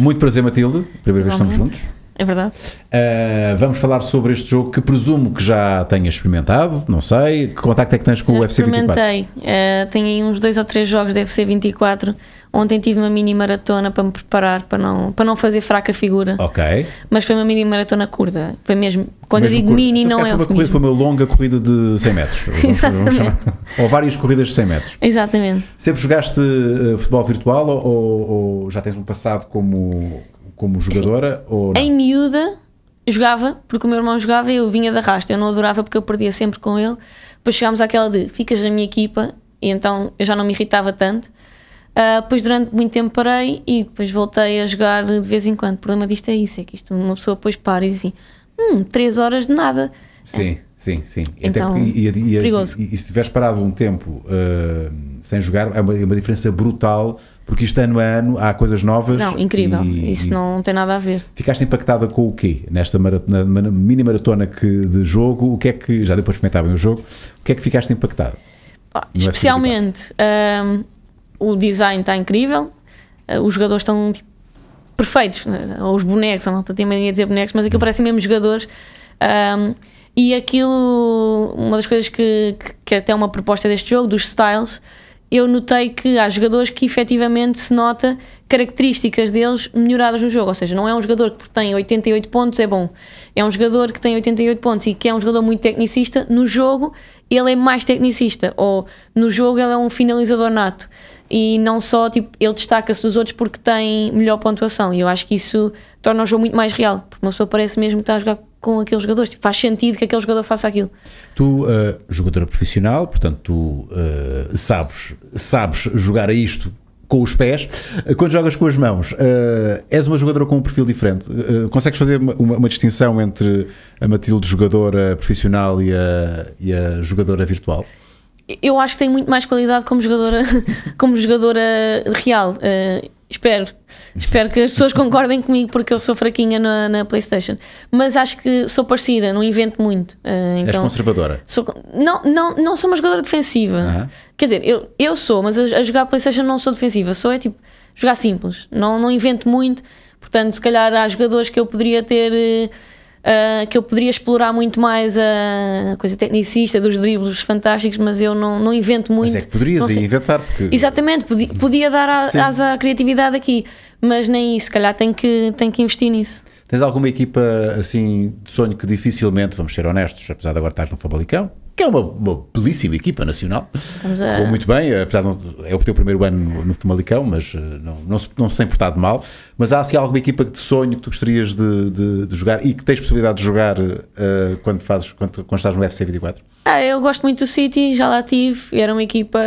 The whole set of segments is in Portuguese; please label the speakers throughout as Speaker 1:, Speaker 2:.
Speaker 1: Muito prazer, Matilde. Primeira vez que estamos juntos.
Speaker 2: É verdade.
Speaker 1: Uh, vamos falar sobre este jogo que presumo que já tenhas experimentado, não sei. Que contacto é que tens com
Speaker 2: já
Speaker 1: o UFC 24?
Speaker 2: Experimentei. Uh, tenho aí uns dois ou três jogos da UFC 24 Ontem tive uma mini maratona para me preparar, para não, para não fazer fraca figura.
Speaker 1: Ok.
Speaker 2: Mas foi uma mini maratona curta. Foi mesmo. Quando mesmo eu digo curta. mini, então, não é,
Speaker 1: é uma corrida, Foi uma longa corrida de 100 metros.
Speaker 2: Exatamente.
Speaker 1: ou várias corridas de 100 metros.
Speaker 2: Exatamente.
Speaker 1: Sempre jogaste uh, futebol virtual ou, ou, já tens um passado como, como jogadora? Assim, ou
Speaker 2: em miúda jogava, porque o meu irmão jogava e eu vinha da rasta. Eu não adorava porque eu perdia sempre com ele. Depois chegámos àquela de ficas na minha equipa e então eu já não me irritava tanto. Uh, depois durante muito tempo parei e depois voltei a jogar de vez em quando. O problema disto é isso, é que isto uma pessoa depois para e diz assim, hum, 3 horas de nada.
Speaker 1: Sim, é. sim, sim.
Speaker 2: Então,
Speaker 1: e,
Speaker 2: e, e, perigoso.
Speaker 1: E, e, se tiveres parado um tempo uh, sem jogar, é uma, é uma diferença brutal, porque isto ano a ano há coisas novas.
Speaker 2: Não, incrível. Isso não tem nada a ver.
Speaker 1: Ficaste impactada com o quê? Nesta maratona, mini maratona que, de jogo, o que é que, já depois experimentavam o jogo, o que é que ficaste impactado?
Speaker 2: especialmente o design está incrível, uh, os jogadores estão tipo, perfeitos, né? os bonecos, não tenho mania de dizer bonecos, mas aquilo parecem mesmo jogadores. Um, e aquilo, uma das coisas que, que, que é até uma proposta deste jogo, dos styles, eu notei que há jogadores que efetivamente se nota características deles melhoradas no jogo. Ou seja, não é um jogador que tem 88 pontos, é bom. É um jogador que tem 88 pontos e que é um jogador muito tecnicista. No jogo, ele é mais tecnicista. Ou no jogo, ele é um finalizador nato e não só tipo, ele destaca-se dos outros porque tem melhor pontuação. E eu acho que isso torna o jogo muito mais real, porque uma pessoa parece mesmo que está a jogar com aqueles jogadores, tipo, faz sentido que aquele jogador faça aquilo.
Speaker 1: Tu, uh, jogadora profissional, portanto, tu uh, sabes, sabes jogar a isto com os pés. Quando jogas com as mãos, uh, és uma jogadora com um perfil diferente. Uh, consegues fazer uma, uma, distinção entre a Matilde jogadora profissional e a, e a jogadora virtual?
Speaker 2: Eu acho que tem muito mais qualidade como jogadora, como jogadora real. Uh, espero. Espero que as pessoas concordem comigo porque eu sou fraquinha na, na PlayStation. Mas acho que sou parecida, não invento muito. Uh, então,
Speaker 1: És conservadora?
Speaker 2: Sou, não, não, não sou uma jogadora defensiva. Uh -huh. Quer dizer, eu, eu sou, mas a, a jogar PlayStation não sou defensiva. Sou é tipo jogar simples. Não, não invento muito. Portanto, se calhar há jogadores que eu poderia ter eh, uh, que eu poderia explorar muito mais a coisa tecnicista dos dribles fantásticos, mas eu não, não invento muito. Mas
Speaker 1: é que poderias inventar. Porque...
Speaker 2: Exatamente, podia, podia dar asa à criatividade aqui, mas nem isso, se calhar tem que, tem que investir nisso.
Speaker 1: Tens alguma equipa assim de sonho que dificilmente, vamos ser honestos, apesar de agora estás no Fabalicão, que é uma, uma belíssima equipa nacional. Estamos a... muito bem, apesar de não, é o teu primeiro ano no Famalicão, mas eh, não, não, se, não se tem portado mal. Mas há assim alguma equipa de sonho que tu gostarias de, de, de jogar e que tens possibilidade de jogar uh, quando, fazes, quando, quando estás no UFC 24?
Speaker 2: Ah, eu gosto muito do City, já lá tive, era uma equipa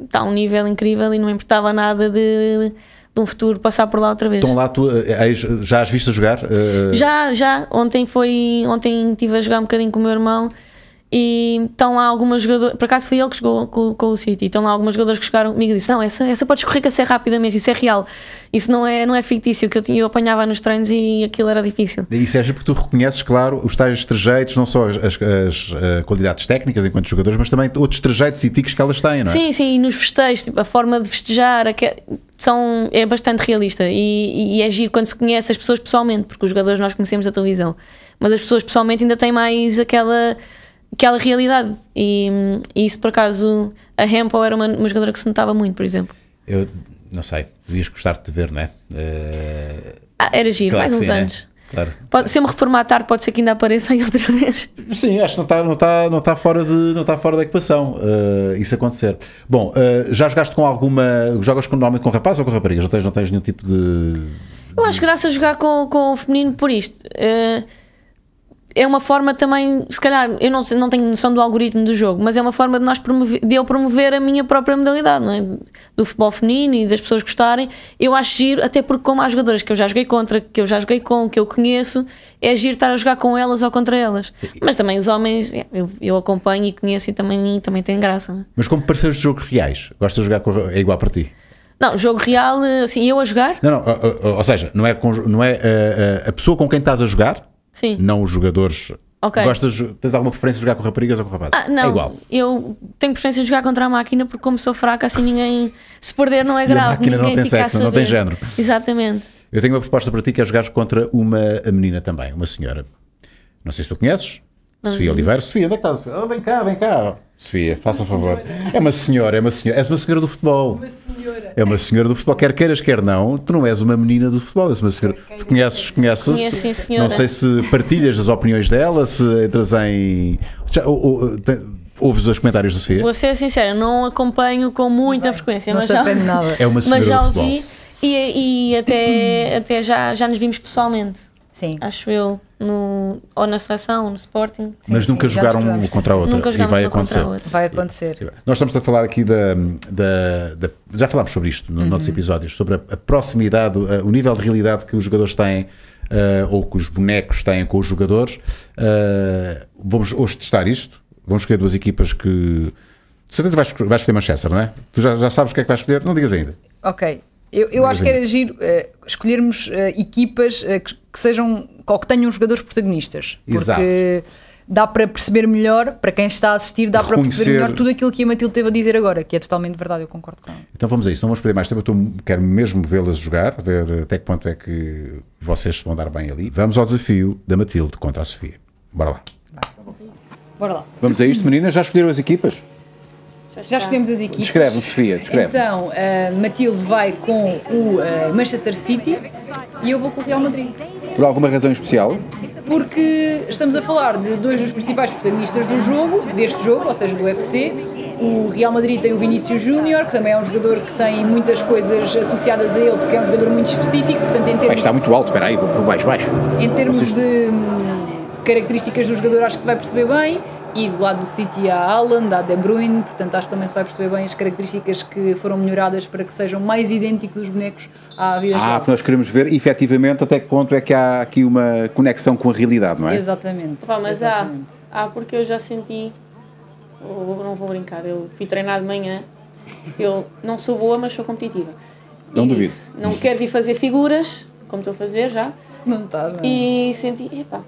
Speaker 2: está a um nível incrível e não importava nada de, de um futuro passar por lá outra vez.
Speaker 1: Estão lá, tu eh, já as viste a jogar?
Speaker 2: Já, já. Ontem foi, ontem estive a jogar um bocadinho com o meu irmão e estão lá algumas jogadoras, por acaso foi ele que jogou com, com o City, estão lá algumas jogadoras que jogaram comigo e disse: Não, essa, essa pode escorrer que é rapidamente, isso é real, isso não é, não é fictício, que eu, tinha, eu apanhava nos treinos e aquilo era difícil.
Speaker 1: E Sérgio, porque tu reconheces, claro, os tais trejeitos, não só as, as, as uh, qualidades técnicas enquanto jogadores, mas também outros trejeitos e tiques que elas têm, não é?
Speaker 2: Sim, sim, e nos festejos, tipo, a forma de festejar, são, é bastante realista e, e é giro quando se conhece as pessoas pessoalmente, porque os jogadores nós conhecemos da televisão, mas as pessoas pessoalmente ainda têm mais aquela aquela realidade. E, e, isso, por acaso, a Hempo era uma, uma jogadora que se notava muito, por exemplo.
Speaker 1: Eu não sei, devias gostar de te ver, não é? Uh...
Speaker 2: Ah, era giro, claro mais uns sim, anos. É? Claro. Pode, se eu me reformar tarde, pode ser que ainda apareça aí outra vez.
Speaker 1: Sim, acho que não está não tá, não tá fora, de, não tá fora da equação uh, isso acontecer. Bom, uh, já jogaste com alguma. Jogas com, normalmente com rapazes ou com raparigas? Não tens, não tens nenhum tipo de.
Speaker 2: Eu acho graças a jogar com, com o feminino por isto. Uh, é uma forma também, se calhar, eu não, não tenho noção do algoritmo do jogo, mas é uma forma de, nós promover, de eu promover a minha própria modalidade, não é? Do futebol feminino e das pessoas gostarem. Eu acho giro, até porque, como há jogadoras que eu já joguei contra, que eu já joguei com, que eu conheço, é giro estar a jogar com elas ou contra elas. Mas também os homens, é, eu, eu acompanho e conheço e também, também tem graça. É?
Speaker 1: Mas como parceiros de jogos reais, gostas de jogar com, é igual para ti?
Speaker 2: Não, jogo real, assim, eu a jogar?
Speaker 1: Não, não, ou seja, não é, não é a, a pessoa com quem estás a jogar
Speaker 2: Sim.
Speaker 1: não os jogadores. Okay. Gostas, tens alguma preferência de jogar com raparigas ou com rapazes?
Speaker 2: Ah, não, é igual. Eu tenho preferência de jogar contra a máquina porque, como sou fraca, assim ninguém. Se perder, não é grave. E a
Speaker 1: máquina não tem sexo, não tem género.
Speaker 2: Exatamente.
Speaker 1: Eu tenho uma proposta para ti que é jogar contra uma menina também, uma senhora. Não sei se tu conheces. Vamos Sofia Oliveira. Sofia, onde é que estás? Oh, vem cá, vem cá. Sofia, faça um favor. É uma senhora, é uma senhora. És uma senhora do futebol. Uma senhora. É uma senhora do futebol. Quer queiras, quer não, tu não és uma menina do futebol, és uma senhora. Tu conheces, conheces.
Speaker 2: Conheço, sim, senhora.
Speaker 1: Não sei se partilhas as opiniões dela, se entras em. Já, ou, ou, tem, ouves os comentários da Sofia?
Speaker 2: Vou ser sincera, não acompanho com muita frequência,
Speaker 3: não
Speaker 2: mas já,
Speaker 3: nada.
Speaker 1: É uma senhora
Speaker 2: mas já ouvi e, e até, até já, já nos vimos pessoalmente.
Speaker 3: Sim.
Speaker 2: Acho eu, no, ou na seleção, ou no Sporting.
Speaker 1: Mas
Speaker 3: sim,
Speaker 1: nunca
Speaker 3: já
Speaker 1: jogaram um contra a outra.
Speaker 2: Nunca
Speaker 1: e vai acontecer.
Speaker 3: Vai acontecer.
Speaker 1: Nós estamos a falar aqui da. da, da- já falámos sobre isto no, noutros episódios, sobre a, a proximidade, a- o nível de realidade que os jogadores têm. ah, ou que os bonecos têm com os jogadores. Ah, vamos hoje testar isto. Vamos escolher duas equipas que. De certeza vais, escolher- vais escolher Manchester, não é? Tu já, já sabes o que é que vais escolher? Não digas ainda.
Speaker 3: Ok. Eu, eu acho que era giro eh, escolhermos eh, equipas eh, que, que sejam ou que tenham jogadores protagonistas. Porque
Speaker 1: Exato.
Speaker 3: dá para perceber melhor, para quem está a assistir, dá para perceber
Speaker 1: Reconhecer-
Speaker 3: melhor tudo aquilo que a Matilde teve a dizer agora, que é totalmente verdade, eu concordo com ela.
Speaker 1: Então vamos a isso, não vamos perder mais tempo. Eu quero mesmo vê-las jogar, ver até que ponto é que vocês se vão dar bem ali. Vamos ao desafio da Matilde contra a Sofia. Bora lá.
Speaker 3: Bora lá.
Speaker 1: Vamos a isto, meninas? Já escolheram as equipas?
Speaker 3: Já escolhemos as equipas.
Speaker 1: Descreve, Sofia, descreve.
Speaker 3: Então, a Matilde vai com o eh, Manchester City e eu vou com o Real Madrid.
Speaker 1: Por alguma razão especial?
Speaker 3: Porque estamos a falar de dois dos principais protagonistas do jogo, deste jogo, ou seja, do UFC. O Real Madrid tem o Vinícius Júnior, que também é um jogador que tem muitas coisas associadas a ele, porque é um jogador muito específico, portanto, em termos,
Speaker 1: está muito alto, espera aí, vou por baixo, baixo.
Speaker 3: em termos de hum, características do jogador, acho que se vai perceber bem. E do lado do City há Haaland, há De Bruyne, portanto acho que também se vai perceber bem as características que foram melhoradas para que sejam mais idênticos os bonecos à vida
Speaker 1: Ah,
Speaker 3: real.
Speaker 1: porque nós queremos ver efetivamente até que ponto é que há aqui uma conexão com a realidade, não é?
Speaker 3: Exatamente.
Speaker 2: Pá, mas há,
Speaker 3: exatamente.
Speaker 2: há porque eu já senti, eu não vou brincar, eu fui treinar de manhã, eu não sou boa, mas sou competitiva.
Speaker 1: Não
Speaker 2: E
Speaker 1: duvido.
Speaker 2: disse, não quero vir fazer figuras, como estou a fazer já,
Speaker 3: Não está, não.
Speaker 2: e senti, epá,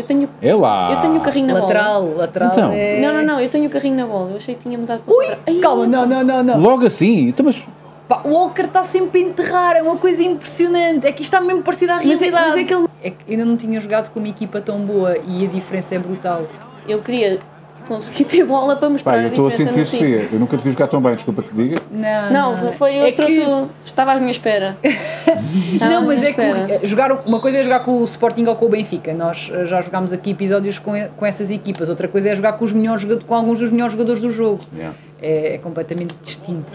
Speaker 2: eu tenho,
Speaker 1: É lá!
Speaker 2: eu tenho o carrinho na bola.
Speaker 3: Lateral, lateral.
Speaker 1: Então.
Speaker 3: é...
Speaker 2: Não, não, não, eu tenho o carrinho na bola, eu achei que tinha mudado para Ui, Ai,
Speaker 3: Calma, não, não, não, não.
Speaker 1: Logo assim? Então, mas
Speaker 3: Pá, o Walker está sempre a enterrar, é uma coisa impressionante. É que isto está mesmo parecido à
Speaker 2: Mas é-
Speaker 3: realidade.
Speaker 2: mas é que ele-
Speaker 3: É que ainda não tinha jogado com uma equipa tão boa e a diferença é brutal.
Speaker 2: Eu queria conseguir ter bola para mostrar
Speaker 1: pá, eu
Speaker 2: a
Speaker 1: estou a
Speaker 2: diferença
Speaker 1: sentir,
Speaker 2: no sítio.
Speaker 1: Sofia. Eu nunca te vi jogar tão bem, desculpa que te diga.
Speaker 3: Não,
Speaker 2: Não, foi- foi eu
Speaker 3: é
Speaker 2: que trouxe.
Speaker 3: que-
Speaker 2: Estava à minha espera. Estava
Speaker 3: Não, mas é que o- jogar, uma coisa é jogar com o Sporting ou com o Benfica. Nós eh, já jogámos aqui episódios com, com essas equipas. Outra coisa é jogar com, os melhores, com alguns dos melhores jogadores do jogo.
Speaker 1: Yeah.
Speaker 3: É, é completamente distinto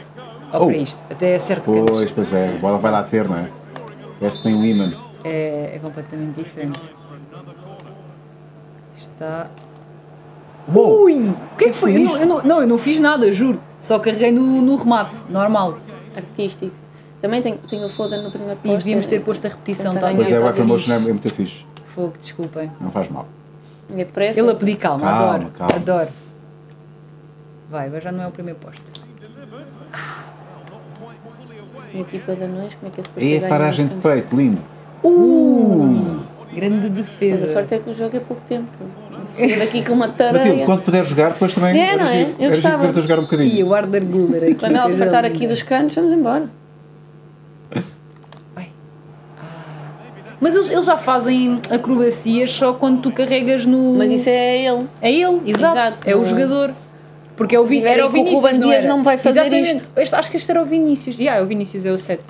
Speaker 3: ao
Speaker 1: Oh.
Speaker 3: para isto. Até é certo
Speaker 1: Pois, pois é, a bola vai lá ter, não é? Parece que tem um imã.
Speaker 3: É, é completamente diferente. Está. Ui! O que é que foi? Eu não, eu não, não, eu não fiz nada, juro. Só carreguei no, no remate, normal.
Speaker 2: Artístico. Também tenho, tenho o Foden no primeiro
Speaker 3: E
Speaker 2: posto.
Speaker 3: devíamos ter posto a repetição, está
Speaker 1: Pois é,
Speaker 2: Então,
Speaker 1: o Hypermotion é é muito fixe.
Speaker 3: Fogo, desculpem.
Speaker 1: Não faz mal.
Speaker 2: É depressa.
Speaker 3: Ele a pedir calma,
Speaker 1: Calma,
Speaker 3: adoro.
Speaker 1: calma.
Speaker 3: Adoro. Vai, agora já não é o primeiro posto.
Speaker 2: Minha tipa da noite, como é que esse
Speaker 1: E a paragem de peito, lindo.
Speaker 3: Uh! Grande
Speaker 2: Mas a
Speaker 3: defesa.
Speaker 2: sorte é que o jogo é pouco tempo. Sair daqui com uma
Speaker 1: Matilde,
Speaker 2: tareia.
Speaker 1: quando puder jogar, depois também
Speaker 2: É,
Speaker 1: era
Speaker 2: não é?
Speaker 1: giro.
Speaker 2: Eu
Speaker 1: Era
Speaker 2: gostava.
Speaker 1: ver-te a jogar um
Speaker 3: E
Speaker 1: bocadinho.
Speaker 3: o Arder Guller aqui.
Speaker 2: Quando ela se fartar
Speaker 3: linda.
Speaker 2: aqui dos cantos, vamos embora.
Speaker 3: Mas eles, eles já fazem acrobacias só quando tu carregas no.
Speaker 2: Mas isso é ele.
Speaker 3: É ele, exato.
Speaker 2: Exato.
Speaker 3: É o jogador. Porque é o, Vi-
Speaker 2: tiver
Speaker 3: era o
Speaker 2: com o
Speaker 3: Vinícius.
Speaker 2: Ruben
Speaker 3: não
Speaker 2: Dias não vai fazer
Speaker 3: Exatamente.
Speaker 2: isto.
Speaker 3: Este- acho que este era o Vinícius. Yeah, o Vinícius é o 7.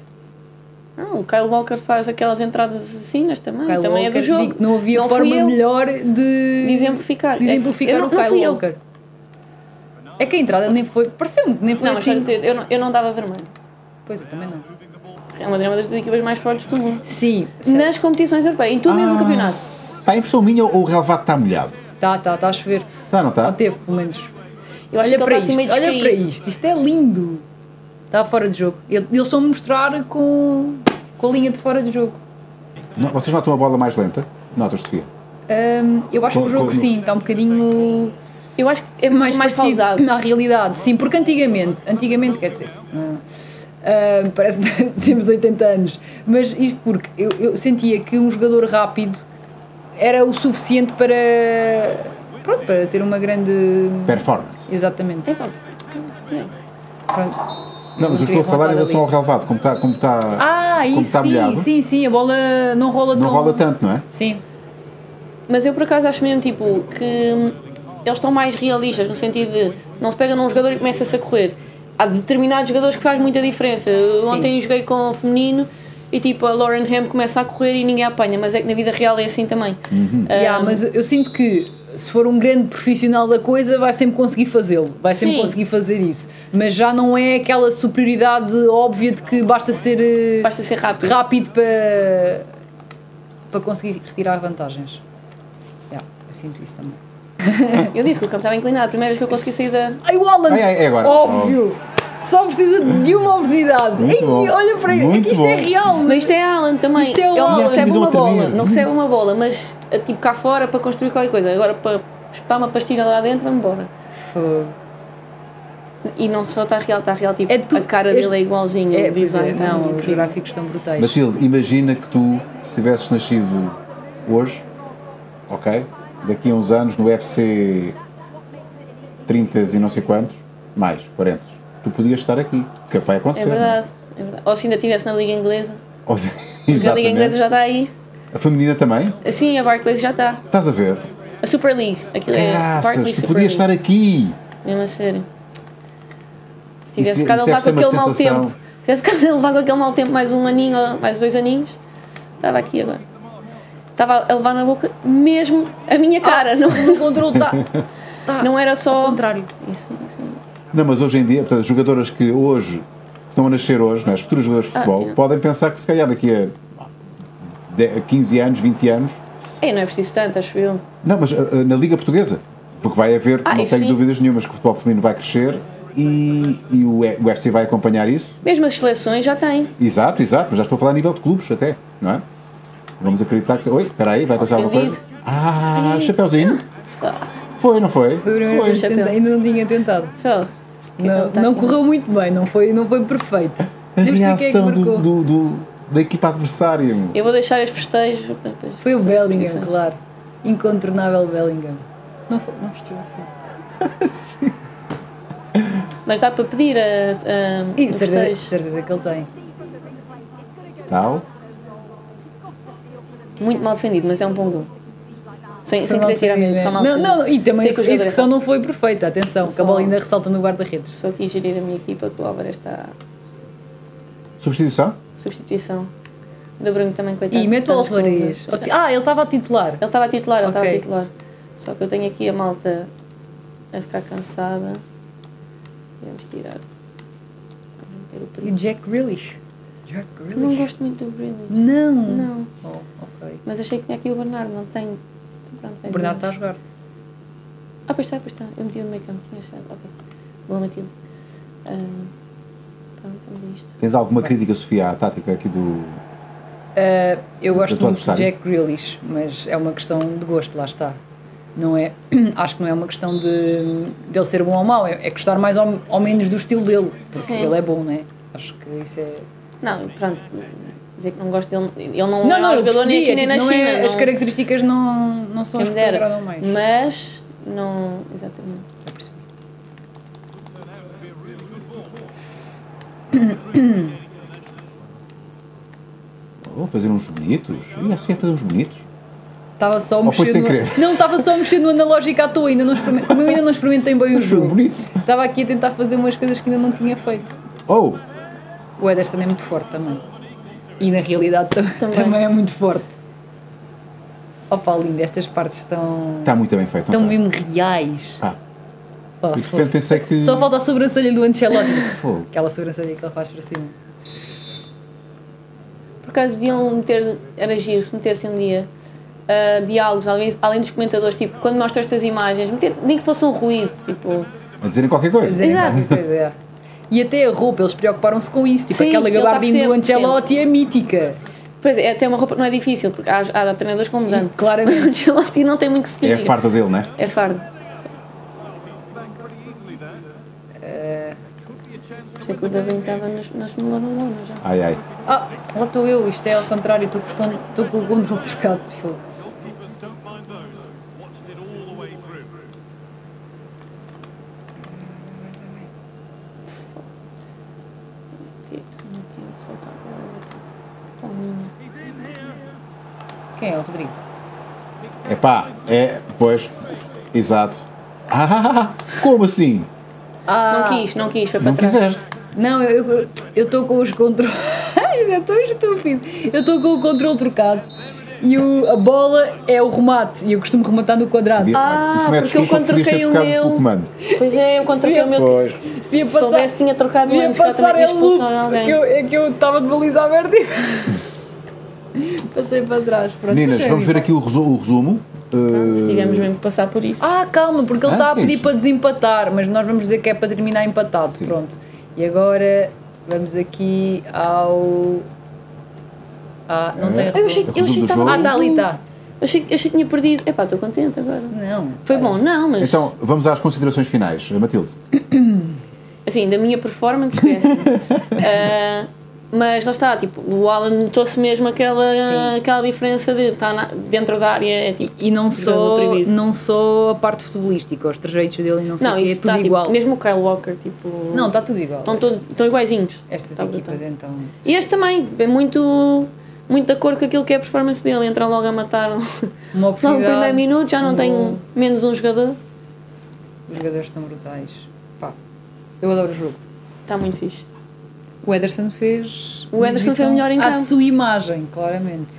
Speaker 2: Não, o Kyle Walker faz aquelas entradas assassinas também.
Speaker 3: Kyle
Speaker 2: também
Speaker 3: Walker,
Speaker 2: é do jogo.
Speaker 3: digo não havia
Speaker 2: Não
Speaker 3: forma melhor de,
Speaker 2: de exemplificar.
Speaker 3: de exemplificar
Speaker 2: É,
Speaker 3: o
Speaker 2: não- não
Speaker 3: Kyle
Speaker 2: fui eu.
Speaker 3: Walker. É que a entrada nem foi. Pareceu-me que nem foi
Speaker 2: Não, mas
Speaker 3: assim.
Speaker 2: eu, eu, não, eu não dava vermelho.
Speaker 3: Pois eu também não.
Speaker 2: É uma é uma das equipas mais fortes do mundo.
Speaker 3: Sim, certo.
Speaker 2: Nas competições europeias, em tudo mesmo no
Speaker 1: Ah.
Speaker 2: campeonato.
Speaker 1: Pá, a impressão minha ou o relevado está molhado?
Speaker 3: Tá, tá, está a chover.
Speaker 1: Está, não
Speaker 3: Ou
Speaker 1: está?
Speaker 3: teve, pelo menos.
Speaker 2: Eu acho
Speaker 3: olha
Speaker 2: que
Speaker 3: para
Speaker 2: está assim
Speaker 3: isto, olha para isto. Isto é lindo. Está fora de jogo. Ele- Eles a mostrar com, com a linha de fora de jogo.
Speaker 1: Não- Vocês notam a bola mais lenta? Notas, Sofia?
Speaker 3: Hum, eu acho que
Speaker 1: Com-
Speaker 3: o jogo
Speaker 1: com-
Speaker 3: sim, está um bocadinho
Speaker 2: Eu acho que é mais, mais pausado.
Speaker 3: à realidade. Sim, porque antigamente, antigamente quer dizer, hum, hum, parece que temos 80 anos, mas isto porque eu, eu sentia que um jogador rápido era o suficiente para, pronto, para ter uma grande...
Speaker 1: Performance.
Speaker 3: Exatamente.
Speaker 2: É. É.
Speaker 3: Pronto.
Speaker 1: Não, mas eu estou a falar em relação ao relevado, como está, como está,
Speaker 3: ah,
Speaker 1: como
Speaker 3: isso
Speaker 1: está
Speaker 3: sim,
Speaker 1: molhado.
Speaker 3: sim, sim, a bola não rola
Speaker 1: Não
Speaker 3: tão...
Speaker 1: rola tanto, não é?
Speaker 3: Sim.
Speaker 2: Mas eu por acaso acho mesmo tipo que eles estão mais realistas no sentido de não se pega num jogador e começa-se a correr. Há determinados jogadores que faz muita diferença. Eu
Speaker 3: Sim.
Speaker 2: Ontem joguei com o feminino e tipo a Lauren Ham começa a correr e ninguém a apanha, mas é que na vida real é assim também.
Speaker 1: Uhum.
Speaker 3: Yeah,
Speaker 2: Hum,
Speaker 3: mas eu sinto que se for um grande profissional da coisa, vai sempre conseguir fazê-lo, vai sempre
Speaker 2: Sim.
Speaker 3: conseguir fazer isso. Mas já não é aquela superioridade óbvia de que basta ser eh,
Speaker 2: Basta ser rápido.
Speaker 3: rápido para, para conseguir retirar vantagens. Yeah, eu sinto isso também.
Speaker 2: Eu disse que o campo estava inclinado. A primeira vez que eu consegui sair da.
Speaker 3: Ai, o Alan!
Speaker 1: Ai, ai, é agora.
Speaker 3: Óbvio! Só precisa de uma oportunidade.
Speaker 1: Muito
Speaker 3: Ei,
Speaker 1: bom.
Speaker 3: olha para ele, é que isto é
Speaker 1: bom.
Speaker 3: real.
Speaker 2: Mas isto é Alan também.
Speaker 3: Isto é
Speaker 2: Ele
Speaker 3: Alan.
Speaker 2: não recebe uma bola, não recebe uma bola, mas eh, tipo cá fora para construir qualquer coisa. Agora para espetar uma pastilha lá dentro, vamos embora. E não só está real, está real, tipo,
Speaker 3: É tu-
Speaker 2: a cara
Speaker 3: este-
Speaker 2: dele é igualzinho,
Speaker 3: É,
Speaker 2: o
Speaker 3: é,
Speaker 2: design está
Speaker 3: não, os gráficos estão brutais.
Speaker 1: Matilde, imagina que tu, se tivesses nascido hoje, ok? Daqui a uns anos no UFC 30 e não sei quantos, mais 40, tu podias estar aqui, que vai
Speaker 2: É
Speaker 1: acontecer.
Speaker 2: verdade, é verdade. Ou se ainda estivesse na Liga Inglesa.
Speaker 1: é? Ou
Speaker 2: Porque a Liga. Inglesa já está aí.
Speaker 1: A feminina também?
Speaker 2: Sim, a Barclays já está.
Speaker 1: Estás a ver?
Speaker 2: A Super League. Aquilo é
Speaker 1: Caraças,
Speaker 2: Barclays
Speaker 1: tu
Speaker 2: Super
Speaker 1: podias
Speaker 2: League.
Speaker 1: estar aqui.
Speaker 2: Mesmo a sério. Se tivesse
Speaker 1: Isso-
Speaker 2: ficado a levar com aquele mau tempo. Se tivesse ficado a levar com aquele mau tempo mais um aninho ou mais dois aninhos, estava aqui agora. Estava a levar na boca mesmo a minha cara. não,
Speaker 3: O controle está. Tá.
Speaker 2: não era
Speaker 3: Ao
Speaker 2: só.
Speaker 3: contrário.
Speaker 2: Isso, isso.
Speaker 1: Não, mas hoje em dia, portanto, as jogadoras que hoje estão a nascer hoje, não é? as futuras jogadoras de
Speaker 2: Ah,
Speaker 1: futebol,
Speaker 2: é.
Speaker 1: podem pensar que se calhar daqui a de- 15 anos, 20 anos,
Speaker 2: Ei, não é preciso tanto, acho eu.
Speaker 1: Não, mas uh, na Liga Portuguesa. Porque vai haver,
Speaker 2: Ah,
Speaker 1: não tenho
Speaker 2: sim.
Speaker 1: dúvidas nenhumas, que o futebol feminino vai crescer e, e o, E- o UFC vai acompanhar isso.
Speaker 2: Mesmo as seleções já têm.
Speaker 1: Exato, exato, mas já estou a falar a nível de clubes até, não é? Vamos acreditar que. Oi, espera aí, vai passar alguma coisa? Ah, chapeuzinho. Foi, não foi?
Speaker 3: Foi tentei, ainda não tinha tentado. Não,
Speaker 2: tá
Speaker 3: não correu muito bem, não foi, não foi perfeito.
Speaker 1: A
Speaker 3: é
Speaker 1: reação do, do- do- da equipa adversária. meu.
Speaker 2: Eu vou deixar este festejo.
Speaker 3: Foi o Bellingham, claro. Incontornável Bellingham. Não, foi, não estou assim.
Speaker 2: Mas dá para pedir a, a,
Speaker 3: E certeza, certeza que ele tem.
Speaker 1: Tal.
Speaker 2: Muito mal defendido, mas é um bom gol. Sem, sem querer tirar
Speaker 3: mal
Speaker 2: mesmo, só mal
Speaker 3: defendido, né? Não, não, e também a
Speaker 2: é
Speaker 3: execução não foi perfeita, atenção, que a
Speaker 2: Só-
Speaker 3: bola ainda ressalta no guarda-redes.
Speaker 2: Só quis gerir a minha equipa, que o Álvares está
Speaker 1: Substituição?
Speaker 2: substituição. Da Bruno também, coitado.
Speaker 3: E mete o
Speaker 2: nas
Speaker 3: Alvarez. Ah, ele estava a titular.
Speaker 2: Ele estava a titular, ele estava
Speaker 3: Ok.
Speaker 2: a titular. Só que eu tenho aqui a malta a ficar cansada. Vamos tirar. Vamos meter o
Speaker 3: E o. Jack Grealish. Jack
Speaker 2: Não
Speaker 3: Grealish.
Speaker 2: gosto muito do Bruno.
Speaker 3: Não.
Speaker 2: Não.
Speaker 3: Oh, ok.
Speaker 2: Mas achei que tinha aqui o Bernardo, não tenho. Então, pronto,
Speaker 3: O Bernardo está a jogar.
Speaker 2: Ah, pois está, pois está. Eu meti no meio campo, tinha achado. Ok. Boa, Matilde. Ah, pronto, vamos a isto.
Speaker 1: Tens alguma crítica, Sofia, à tática aqui do.
Speaker 3: Uh, eu
Speaker 1: Do
Speaker 3: gosto muito de? Jack Grealish, mas é uma questão de gosto, lá está. Não é, acho que não é uma questão de dele ser bom ou mau, é, é gostar mais ou, ou menos do estilo dele, porque
Speaker 2: Sim.
Speaker 3: ele é bom, né? Acho que isso é.
Speaker 2: Não, pronto. Dizer que não gosto dele. Ele não,
Speaker 3: Não,
Speaker 2: é
Speaker 3: não,
Speaker 2: um jogador nem aqui nem na
Speaker 3: não
Speaker 2: China.
Speaker 3: é- as
Speaker 2: não-
Speaker 3: características não, não são as
Speaker 2: me
Speaker 3: que agradam mais.
Speaker 2: Mas, não. Exatamente.
Speaker 3: Já percebi.
Speaker 1: Vou fazer uns bonitos. E a Sofia fazer uns bonitos.
Speaker 3: Estava só
Speaker 1: sem
Speaker 3: no? Não, estava só a mexer no analógico à toa, ainda não experimentei, como eu ainda não experimentei bem o jogo.
Speaker 1: bonito.
Speaker 3: Estava aqui a tentar fazer umas coisas que ainda não tinha feito.
Speaker 1: Oh!
Speaker 3: O Ederson é muito forte também. E na realidade tam-
Speaker 2: Também.
Speaker 3: também. é muito forte. Opa, lindo, estas partes estão.
Speaker 1: Está muito bem feito.
Speaker 3: estão
Speaker 1: está?
Speaker 3: mesmo reais.
Speaker 1: Ah, e de repente pensei que.
Speaker 3: Só falta a sobrancelha do Ancelotti. Aquela sobrancelha que ele faz para cima.
Speaker 2: Por acaso deviam meter, era giro, se metessem um dia ah, diálogos, além, além dos comentadores, tipo, quando mostram estas imagens, meter, nem que fosse um ruído, tipo,
Speaker 1: A dizerem qualquer coisa.
Speaker 3: Dizer
Speaker 2: Exato.
Speaker 3: qualquer coisa, é. E até a roupa, eles preocuparam-se com isso. Tipo,
Speaker 2: Sim,
Speaker 3: aquela
Speaker 2: tá
Speaker 3: gabardina do
Speaker 2: sempre,
Speaker 3: Ancelotti é mítica.
Speaker 2: pois é, até uma roupa que não é difícil, porque há, há treinadores com mudante.
Speaker 3: Claramente.
Speaker 2: O Ancelotti não tem muito que se lhe
Speaker 1: É a
Speaker 2: diga.
Speaker 1: farda dele, não é?
Speaker 2: É fardo. Por isso é que o David estava nas, nas melanonas já.
Speaker 1: Ai ai.
Speaker 3: Ah, lá estou eu, isto é ao contrário, estou com, estou com o controle trocado. fogo. Quem é o Rodrigo?
Speaker 1: Epá, é, pois, exato. Ah, como assim?
Speaker 2: Ah, não quis, não quis, foi para
Speaker 1: não
Speaker 2: trás.
Speaker 1: quiseste.
Speaker 3: Não, eu estou com os controles. Ai, é tão estúpido. Eu estou com o controle trocado e o, a bola é o remate e eu costumo rematar no quadrado.
Speaker 2: Ah,
Speaker 1: é
Speaker 2: porque eu quando troquei o
Speaker 1: trocado
Speaker 2: meu-
Speaker 1: o.
Speaker 2: Pois é, eu quando troquei o meu.
Speaker 1: Pois.
Speaker 2: Se soubesse, tinha trocado
Speaker 3: devia
Speaker 2: antes, que eu
Speaker 3: passar
Speaker 2: também
Speaker 3: é
Speaker 2: tinha
Speaker 3: É
Speaker 2: alguém.
Speaker 3: que eu- É que eu estava de baliza aberta e. Passei para trás. Pronto,
Speaker 1: Meninas,
Speaker 3: é
Speaker 1: vamos ver aqui o, resu- o resumo.
Speaker 2: Se
Speaker 1: Uh,
Speaker 2: tivemos mesmo que passar por isso.
Speaker 3: Ah, calma, porque ele
Speaker 1: Ah,
Speaker 3: está a
Speaker 1: que é
Speaker 3: pedir
Speaker 1: isso?
Speaker 3: para desempatar, mas nós vamos dizer que é para terminar empatado.
Speaker 1: Sim.
Speaker 3: Pronto. E agora vamos aqui ao. Ah, não tem
Speaker 1: É.
Speaker 2: eu achei,
Speaker 3: resumo.
Speaker 2: eu achei que
Speaker 1: Resumo do
Speaker 2: estava.
Speaker 3: Ah, está ali, está.
Speaker 2: Eu achei, eu achei que tinha perdido. Epá, estou contente agora.
Speaker 3: Não.
Speaker 2: Foi bom, não, mas
Speaker 1: então, vamos às considerações finais. Matilde.
Speaker 2: assim, da minha performance, péssimo. Ah, mas lá está, tipo, o Alan notou-se mesmo aquela,
Speaker 3: Sim.
Speaker 2: aquela diferença de estar na- dentro da área. É, tipo,
Speaker 3: E não só, não só a parte futebolística, os trejeitos dele não sei
Speaker 2: não,
Speaker 3: quê,
Speaker 2: isso
Speaker 3: é tudo
Speaker 2: está tipo,
Speaker 3: igual.
Speaker 2: mesmo o Kyle Walker, tipo.
Speaker 3: Não, está tudo igual.
Speaker 2: Estão, todos- estão iguaizinhos.
Speaker 3: Estas
Speaker 2: Tá
Speaker 3: equipas
Speaker 2: brutal.
Speaker 3: então.
Speaker 2: E este também, é muito, muito de acordo com aquilo que é a performance dele. Entra logo a matar
Speaker 3: Uma
Speaker 2: no
Speaker 3: oportunidade.
Speaker 2: primeiro minuto, já não
Speaker 3: um
Speaker 2: tem menos um jogador.
Speaker 3: Os jogadores são brutais. Pá, eu adoro o jogo.
Speaker 2: Está muito fixe.
Speaker 3: O Ederson fez.
Speaker 2: O Ederson foi o melhor em
Speaker 3: À
Speaker 2: campo.
Speaker 3: sua imagem, claramente.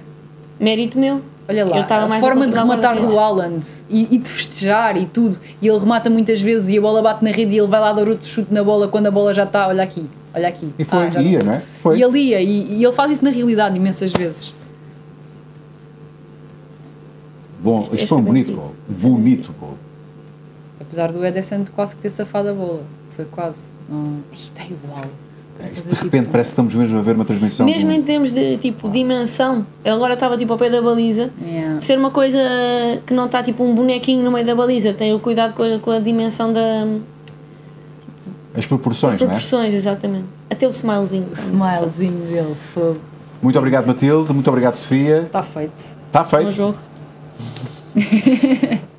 Speaker 2: Mérito meu.
Speaker 3: Olha lá, a
Speaker 2: mais a
Speaker 3: forma de rematar do Haaland e, e de festejar e tudo. E ele remata muitas vezes e a bola bate na rede e ele vai lá dar outro chute na bola quando a bola já está. Olha aqui, olha aqui.
Speaker 1: E foi,
Speaker 3: Ah, já
Speaker 1: ia,
Speaker 3: não-
Speaker 1: é? Foi.
Speaker 3: E ele ia, e, e ele faz isso na realidade imensas vezes.
Speaker 1: Bom,
Speaker 2: Este-
Speaker 1: isto
Speaker 2: este
Speaker 1: foi um
Speaker 2: é
Speaker 1: bonito gol. Bonito gol.
Speaker 3: Apesar do Ederson de quase que ter safado a bola. Foi quase. Não... Está igual. Parece
Speaker 1: Isto, de repente parece que estamos mesmo a ver uma transmissão.
Speaker 2: Mesmo
Speaker 1: do-
Speaker 2: em termos de tipo dimensão, ele agora estava tipo ao pé da baliza.
Speaker 3: Yeah.
Speaker 2: Ser uma coisa que não está tipo um bonequinho no meio da baliza, tem o cuidado com a, com a dimensão das
Speaker 1: As proporções, não é?
Speaker 2: proporções, exatamente. Até o smilezinho.
Speaker 3: O smilezinho dele foi.
Speaker 1: Muito obrigado, Matilde. Muito obrigado, Sofia.
Speaker 3: Está feito.
Speaker 1: Está feito.
Speaker 2: jogo.